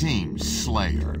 Team Slayer.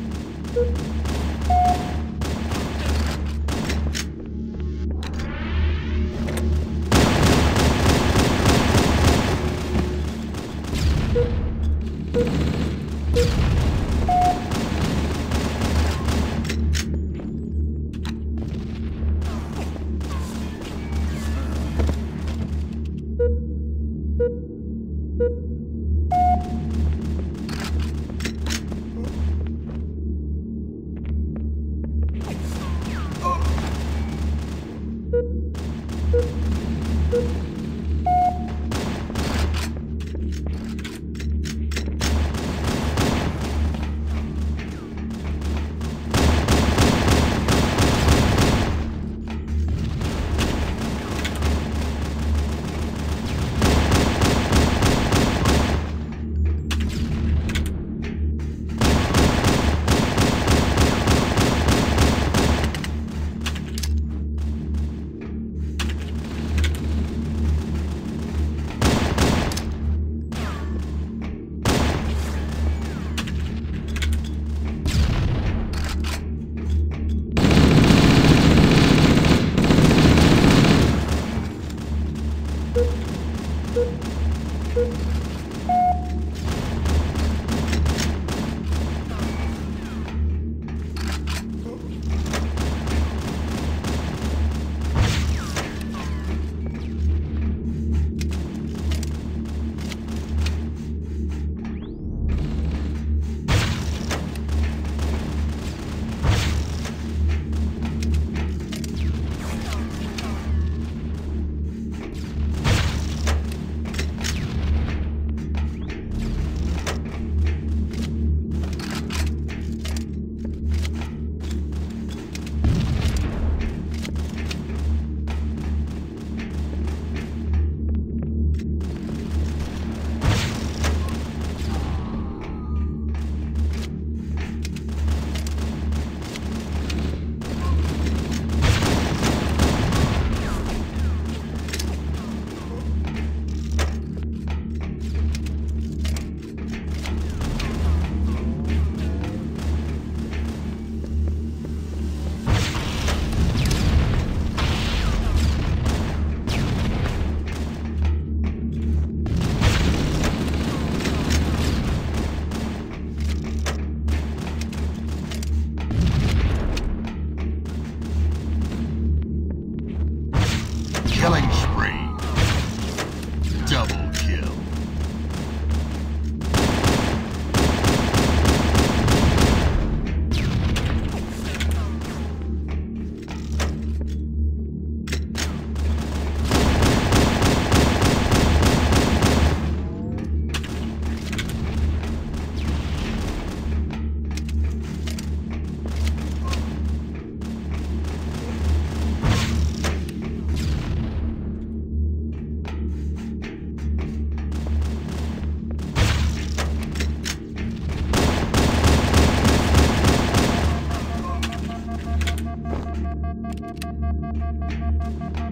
spree. Double kill. game.